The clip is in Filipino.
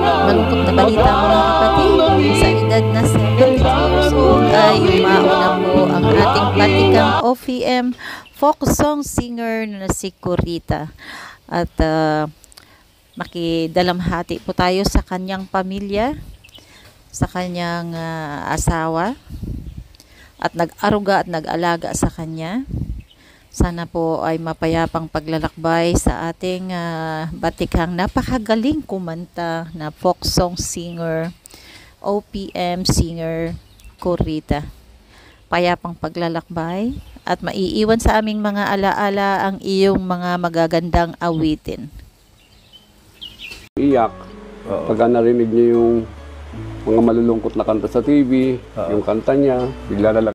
malungkot na balita mga kapatid. Sa edad na 72 years old ay yumauna po ang ating batikang OPM folk song singer na si Corita. At ah, makidalamhati po tayo sa kanyang pamilya, sa kanyang ah, asawa, at nag-aruga at nag-alaga sa kanya. Sana po ay mapayapang paglalakbay sa ating ah, batikang napakagaling kumanta na folk song singer, OPM singer, Corita. Payapang paglalakbay at maiiwan sa aming mga alaala ang iyong mga magagandang awitin. iyak Oo. pagka narinig niyo yung mga malulungkot na kanta sa TV, Oo. yung kanta niya, bigla na lang